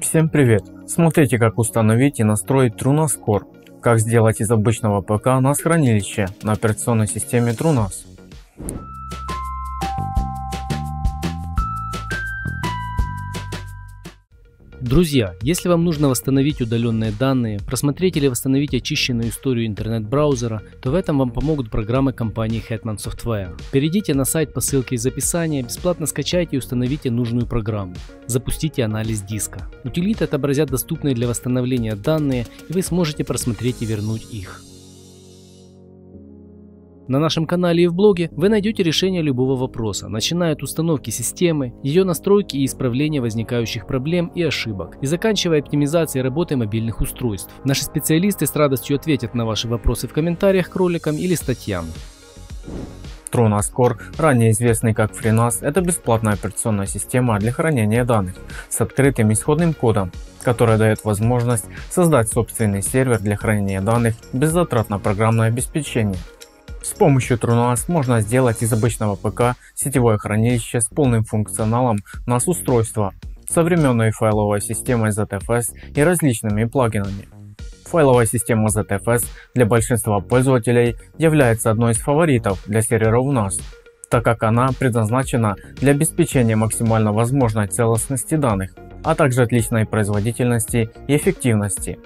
Всем привет! Смотрите как установить и настроить TrueNAS. Как сделать из обычного ПК NAS хранилище на операционной системе TrueNAS. Друзья, если вам нужно восстановить удаленные данные, просмотреть или восстановить очищенную историю интернет-браузера, то в этом вам помогут программы компании Hetman Software. Перейдите на сайт по ссылке из описания, бесплатно скачайте и установите нужную программу. Запустите анализ диска. Утилиты отобразят доступные для восстановления данные, и вы сможете просмотреть и вернуть их. На нашем канале и в блоге вы найдете решение любого вопроса, начиная от установки системы, ее настройки и исправления возникающих проблем и ошибок, и заканчивая оптимизацией работы мобильных устройств. Наши специалисты с радостью ответят на ваши вопросы в комментариях к роликам или статьям. TrueNAS Core, ранее известный как FreeNAS, это бесплатная операционная система для хранения данных с открытым исходным кодом, которая дает возможность создать собственный сервер для хранения данных без затрат на программное обеспечение. С помощью TrueNAS можно сделать из обычного ПК сетевое хранилище с полным функционалом NAS устройства, современной файловой системой ZFS и различными плагинами. Файловая система ZFS для большинства пользователей является одной из фаворитов для серверов NAS, так как она предназначена для обеспечения максимально возможной целостности данных, а также отличной производительности и эффективности.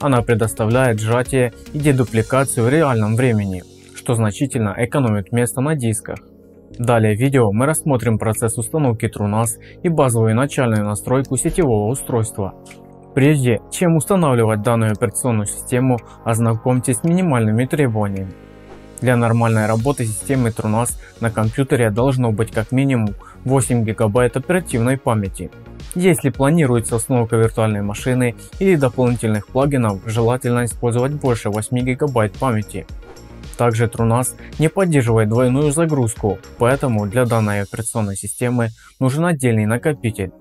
Она предоставляет сжатие и дедупликацию в реальном времени, что значительно экономит место на дисках. Далее в видео мы рассмотрим процесс установки TrueNAS и базовую начальную настройку сетевого устройства. Прежде чем устанавливать данную операционную систему, ознакомьтесь с минимальными требованиями. Для нормальной работы системы TrueNAS на компьютере должно быть как минимум 8 ГБ оперативной памяти. Если планируется установка виртуальной машины или дополнительных плагинов, желательно использовать больше 8 ГБ памяти. Также TrueNAS не поддерживает двойную загрузку, поэтому для данной операционной системы нужен отдельный накопитель.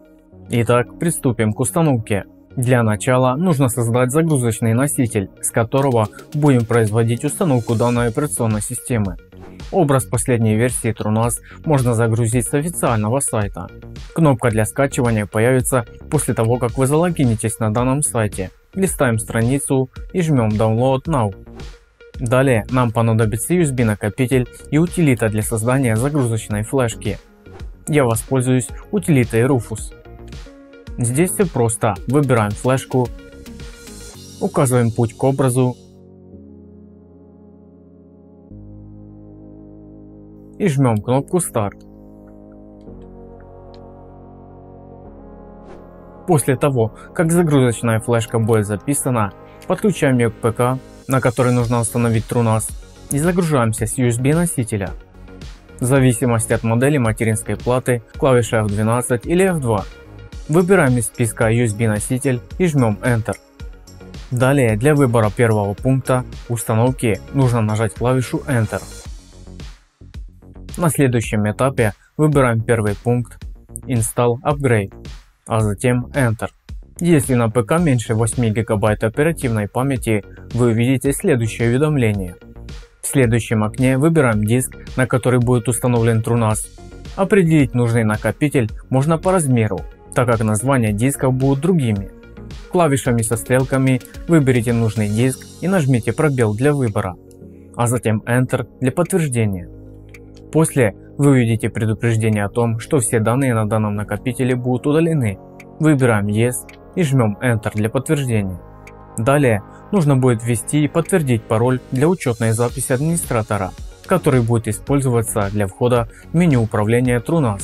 Итак, приступим к установке. Для начала нужно создать загрузочный носитель, с которого будем производить установку данной операционной системы. Образ последней версии TrueNAS можно загрузить с официального сайта. Кнопка для скачивания появится после того, как вы залогинитесь на данном сайте. Листаем страницу и жмем Download Now. Далее нам понадобится USB накопитель и утилита для создания загрузочной флешки. Я воспользуюсь утилитой Rufus. Здесь все просто. Выбираем флешку, указываем путь к образу и жмем кнопку Старт. После того, как загрузочная флешка будет записана, подключаем ее к ПК на который нужно установить TrueNAS, и загружаемся с USB носителя. В зависимости от модели материнской платы, клавиша F12 или F2. Выбираем из списка USB носитель и жмем Enter. Далее для выбора первого пункта установки нужно нажать клавишу Enter. На следующем этапе выбираем первый пункт Install Upgrade, а затем Enter. Если на ПК меньше 8 ГБ оперативной памяти, вы увидите следующее уведомление. В следующем окне выбираем диск, на который будет установлен TrueNAS. Определить нужный накопитель можно по размеру, так как названия дисков будут другими. Клавишами со стрелками выберите нужный диск и нажмите пробел для выбора, а затем Enter для подтверждения. После вы увидите предупреждение о том, что все данные на данном накопителе будут удалены. Выбираем Yes и жмем Enter для подтверждения. Далее нужно будет ввести и подтвердить пароль для учетной записи администратора, который будет использоваться для входа в меню управления TrueNAS.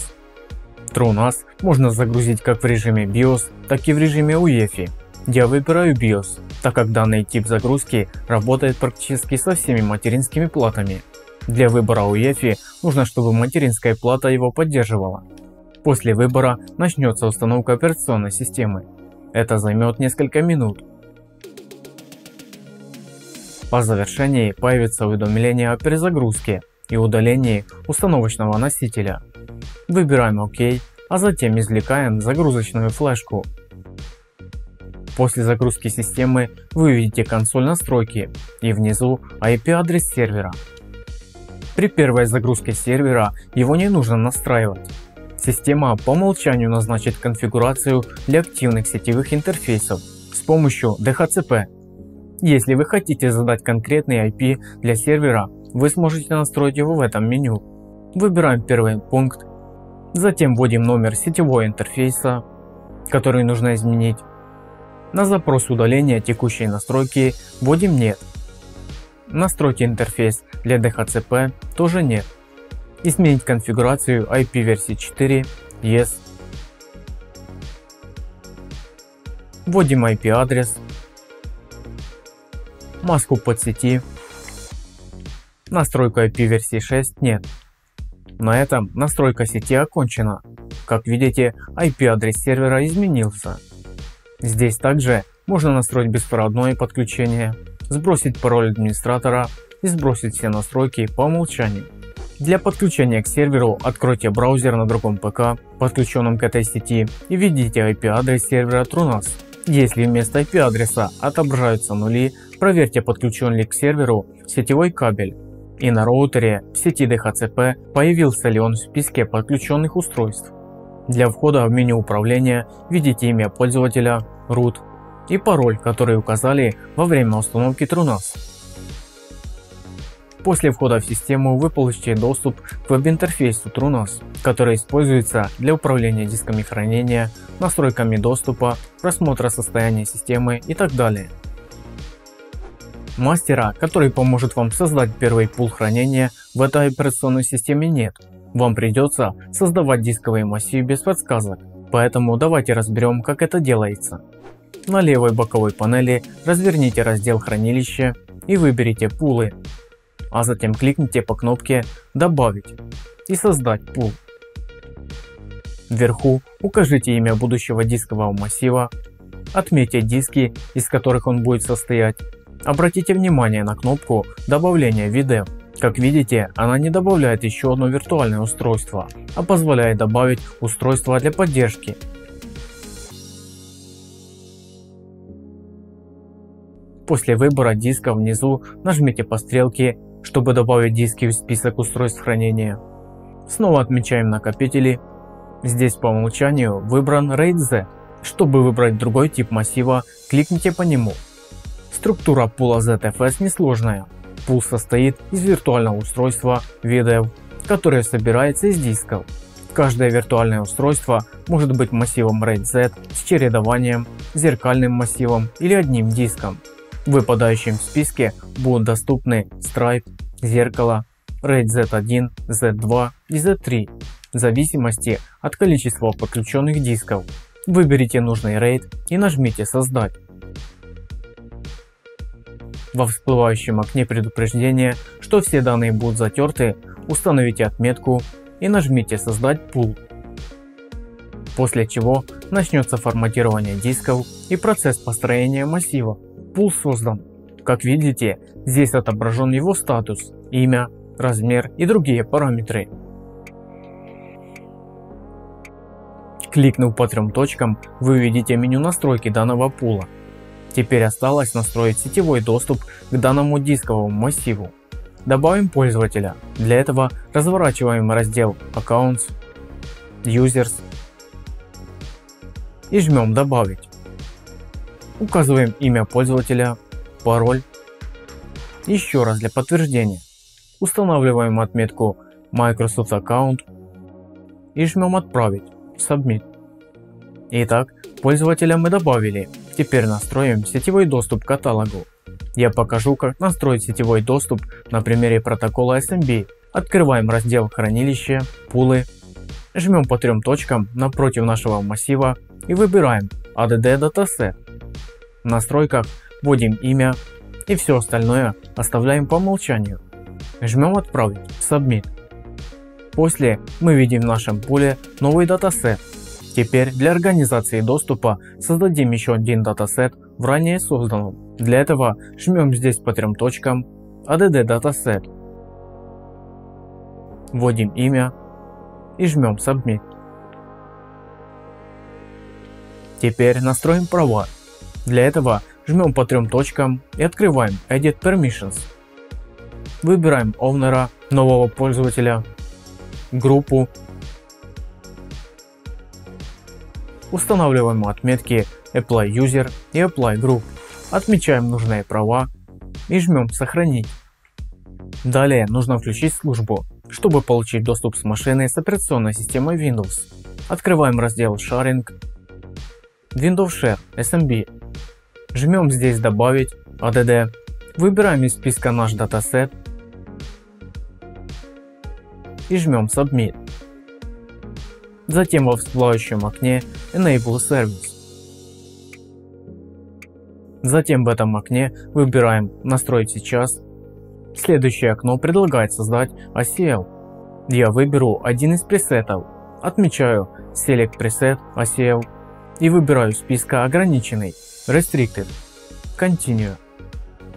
TrueNAS можно загрузить как в режиме BIOS, так и в режиме UEFI. Я выбираю BIOS, так как данный тип загрузки работает практически со всеми материнскими платами. Для выбора UEFI нужно, чтобы материнская плата его поддерживала. После выбора начнется установка операционной системы. Это займет несколько минут. По завершении появится уведомление о перезагрузке и удалении установочного носителя. Выбираем ОК, а затем извлекаем загрузочную флешку. После загрузки системы вы увидите консоль настройки и внизу IP-адрес сервера. При первой загрузке сервера его не нужно настраивать. Система по умолчанию назначит конфигурацию для активных сетевых интерфейсов с помощью DHCP. Если вы хотите задать конкретный IP для сервера, вы сможете настроить его в этом меню. Выбираем первый пункт, затем вводим номер сетевого интерфейса, который нужно изменить. На запрос удаления текущей настройки вводим нет. Настройки интерфейс для DHCP тоже нет. Изменить конфигурацию IP версии 4 Yes. Вводим IP адрес, маску под сети, настройку IP версии 6 нет. На этом настройка сети окончена. Как видите, IP адрес сервера изменился. Здесь также можно настроить беспроводное подключение, сбросить пароль администратора и сбросить все настройки по умолчанию. Для подключения к серверу откройте браузер на другом ПК, подключенном к этой сети и введите IP-адрес сервера TrueNAS. Если вместо IP-адреса отображаются нули, проверьте подключен ли к серверу сетевой кабель и на роутере в сети DHCP появился ли он в списке подключенных устройств. Для входа в меню управления введите имя пользователя, root и пароль, который указали во время установки TrueNAS. После входа в систему вы получите доступ к веб-интерфейсу TrueNAS, который используется для управления дисками хранения, настройками доступа, просмотра состояния системы и так далее. Мастера, который поможет вам создать первый пул хранения в этой операционной системе нет. Вам придется создавать дисковый массив без подсказок, поэтому давайте разберем как это делается. На левой боковой панели разверните раздел хранилище и выберите пулы а затем кликните по кнопке «Добавить» и «Создать пул». Вверху укажите имя будущего дискового массива, отметьте диски, из которых он будет состоять. Обратите внимание на кнопку добавления видео. Как видите, она не добавляет еще одно виртуальное устройство, а позволяет добавить устройство для поддержки. После выбора диска внизу нажмите по стрелке чтобы добавить диски в список устройств хранения. Снова отмечаем накопители. Здесь по умолчанию выбран RAID Z. Чтобы выбрать другой тип массива, кликните по нему. Структура пула ZFS несложная. Пул состоит из виртуального устройства VDEV, которое собирается из дисков. Каждое виртуальное устройство может быть массивом RAID Z с чередованием, зеркальным массивом или одним диском. В выпадающем списке будут доступны Stripe, зеркало, RAID Z1, Z2 и Z3 в зависимости от количества подключенных дисков. Выберите нужный RAID и нажмите «Создать». Во всплывающем окне предупреждения, что все данные будут затерты, установите отметку и нажмите «Создать пул». После чего начнется форматирование дисков и процесс построения массива пул создан. Как видите, здесь отображен его статус, имя, размер и другие параметры. Кликнув по трем точкам, вы увидите меню настройки данного пула. Теперь осталось настроить сетевой доступ к данному дисковому массиву. Добавим пользователя. Для этого разворачиваем раздел Accounts, Users и жмем добавить. Указываем имя пользователя, пароль. Еще раз для подтверждения. Устанавливаем отметку Microsoft Account и жмем отправить, Submit. Итак, пользователя мы добавили. Теперь настроим сетевой доступ к каталогу. Я покажу как настроить сетевой доступ на примере протокола SMB. Открываем раздел хранилище, пулы, жмем по трем точкам напротив нашего массива и выбираем ADD Dataset. В настройках вводим имя и все остальное оставляем по умолчанию. Жмем отправить, Submit. После мы видим в нашем поле новый датасет. Теперь для организации доступа создадим еще один датасет в ранее созданном. Для этого жмем здесь по трем точкам add dataset. Вводим имя и жмем Submit. Теперь настроим права для этого жмем по трем точкам и открываем Edit Permissions. Выбираем овнера нового пользователя, группу Устанавливаем отметки Apply User и Apply Group, отмечаем нужные права и жмем сохранить. Далее нужно включить службу, чтобы получить доступ с машины с операционной системой Windows. Открываем раздел Sharing, Windows Share SMB. Жмем здесь добавить ADD. Выбираем из списка наш датасет и жмем Submit. Затем во всплывающем окне Enable Service. Затем в этом окне выбираем «Настроить сейчас». Следующее окно предлагает создать ACL. Я выберу один из пресетов, отмечаю Select Preset ACL и выбираю из списка ограниченный Restricted. Continue.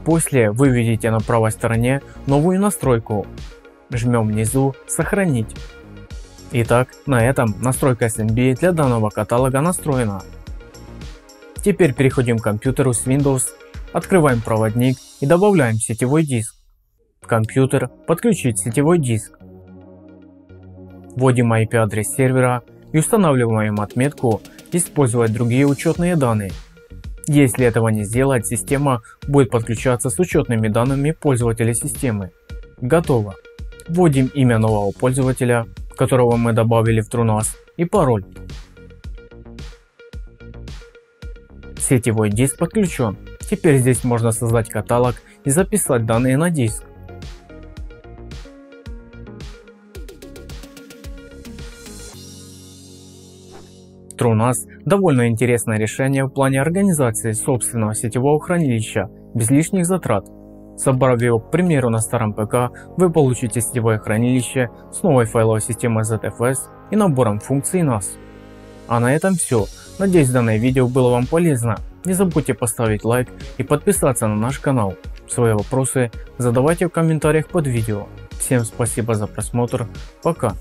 После вы видите на правой стороне новую настройку. Жмем внизу «Сохранить». Итак, на этом настройка SMB для данного каталога настроена. Теперь переходим к компьютеру с Windows, открываем проводник и добавляем сетевой диск. Компьютер подключить сетевой диск. Вводим IP адрес сервера и устанавливаем отметку «Использовать другие учетные данные». Если этого не сделать, система будет подключаться с учетными данными пользователя системы. Готово. Вводим имя нового пользователя, которого мы добавили в TrueNAS, и пароль. Сетевой диск подключен. Теперь здесь можно создать каталог и записать данные на диск. TrueNAS – довольно интересное решение в плане организации собственного сетевого хранилища без лишних затрат. Собрав его, к примеру, на старом ПК, вы получите сетевое хранилище с новой файловой системой ZFS и набором функций NAS. А на этом все. Надеюсь данное видео было вам полезно. Не забудьте поставить лайк и подписаться на наш канал. Свои вопросы задавайте в комментариях под видео. Всем спасибо за просмотр. Пока.